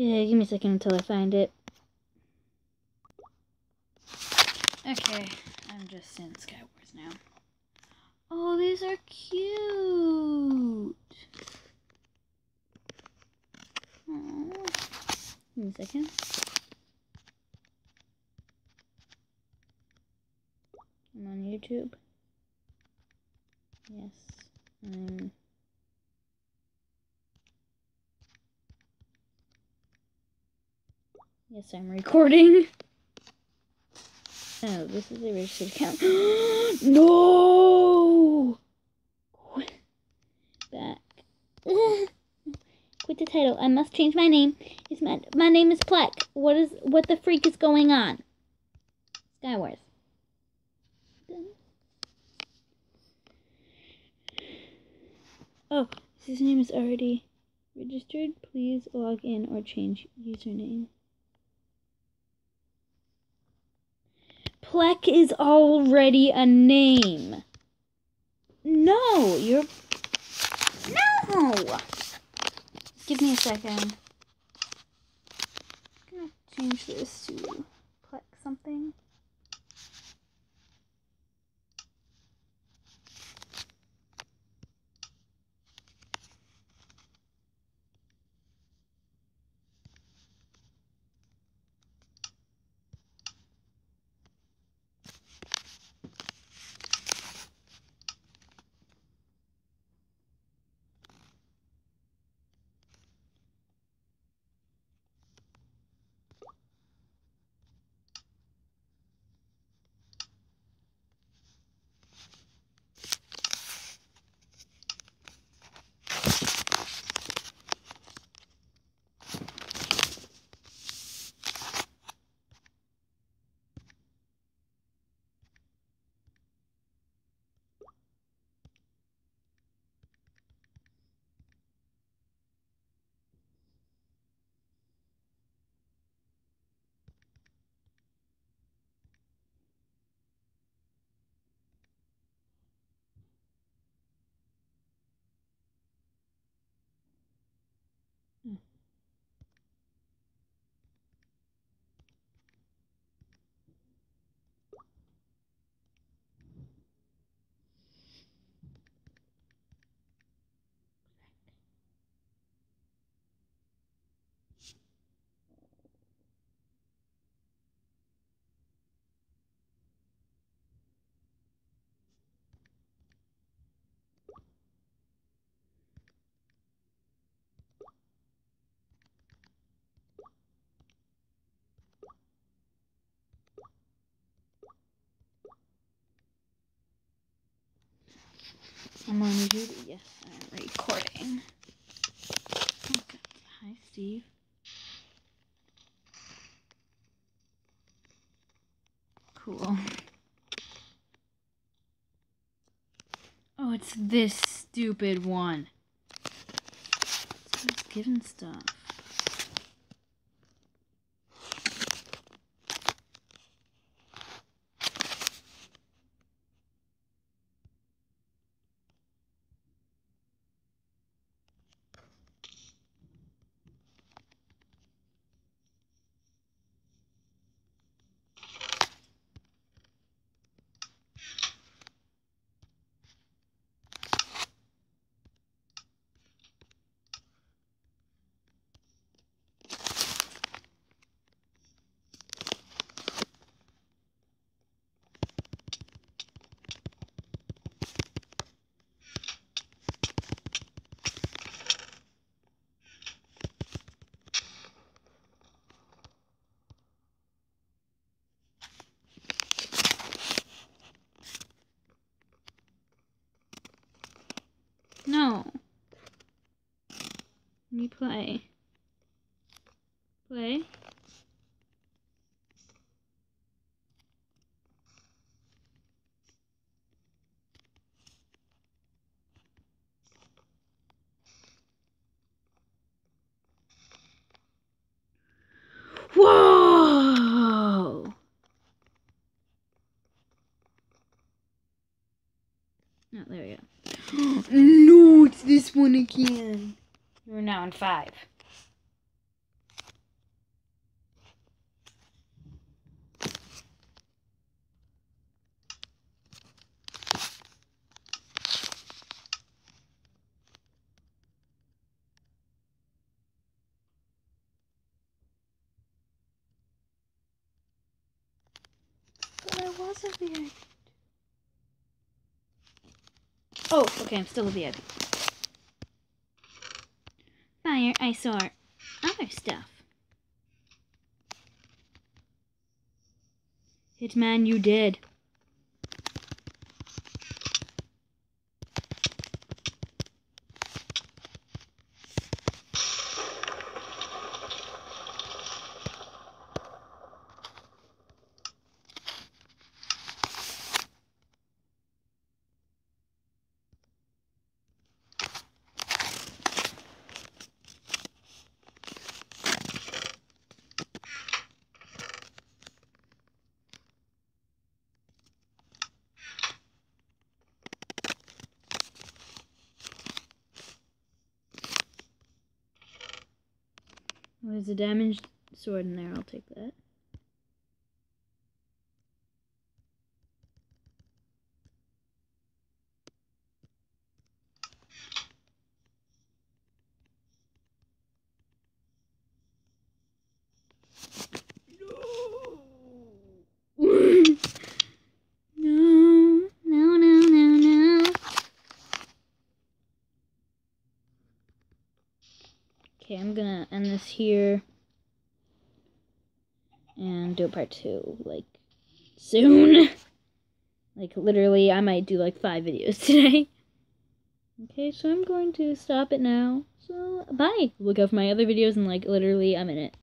Yeah, give me a second until I find it. Okay, I'm just in Skywars now. Oh, these are cute. Aw. Give me a second. I'm on YouTube. Yes. Um, yes, I'm recording. Oh, this is a registered account. no! Back. Quit the title. I must change my name. It's my my name is Pleck. What is what the freak is going on? Skywars. Oh, his name is already registered. Please log in or change username. Pleck is already a name. No, you're. No! Give me a second. I'm gonna change this to Pleck something. Mm. I'm on YouTube. Yes, I'm recording. Okay. Hi, Steve. Cool. Oh, it's this stupid one. It's giving stuff. No. Let me play. Play. Whoa! Oh, there we go. Mm this one again. We're now in five. Oh, okay, I'm still a VIP. I saw other stuff. Hitman, you did. There's a damaged sword in there. I'll take that. No, no, no, no, no. Okay, I'm gonna end this here and do a part two, like, soon. like, literally, I might do like five videos today. Okay, so I'm going to stop it now. So, bye. Look out for my other videos, and like, literally, I'm in it.